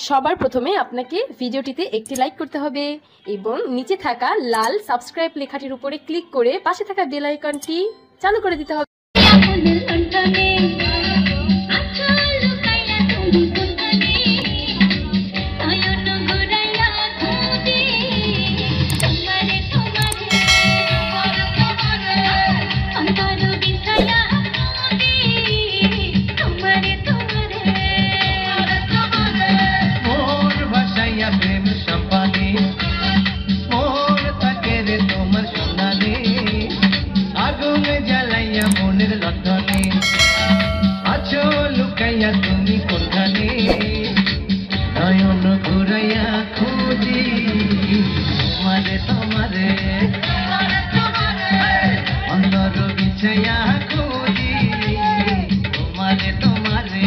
সবার প্রথমে আপনাকে ভিডিওটিতে একটি লাইক করতে হবে এবং নিচে থাকা লাল সাবস্ক্রাইব লেখাটির উপরে ক্লিক করে পাশে থাকা বেল আইকনটি চালু করে দিতে হবে গয়া খুঁজি তোমারে তোমারে অন্তর বিছায়া খুঁজি তোমারে তোমারে।